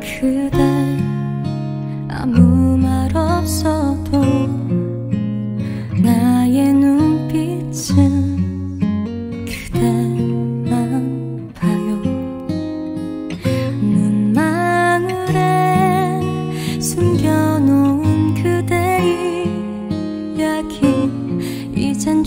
그대 아무 말 없어도 나의 눈빛은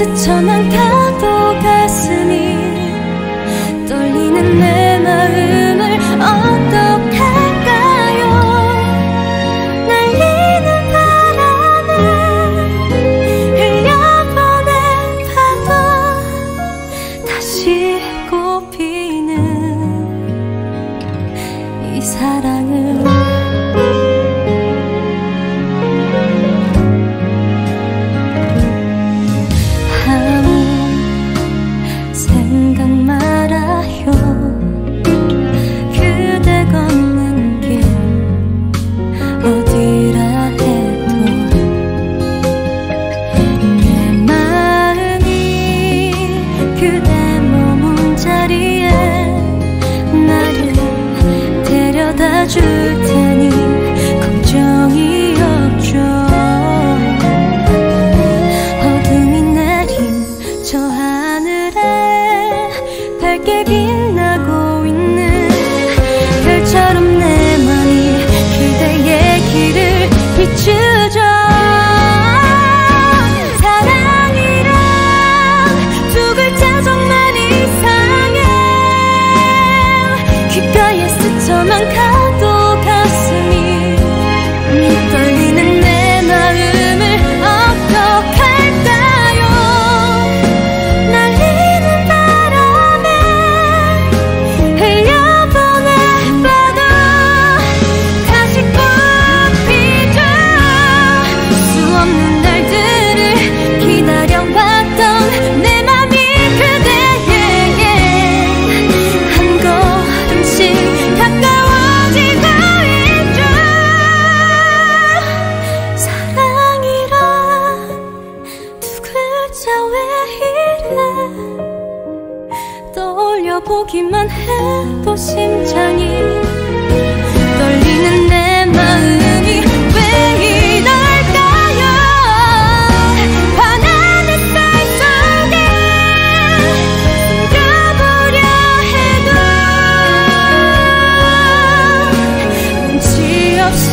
스쳐만 가 그대 머문 자리에 나를 데려다 줄 테니 걱정이 없죠. 어둠이 내린 저 하늘에 밝게 빛 보기만 해도 심장이 떨리는 내 마음이 왜 이럴까요? 환한 햇살 속에 숨겨보려 해도 눈치 없이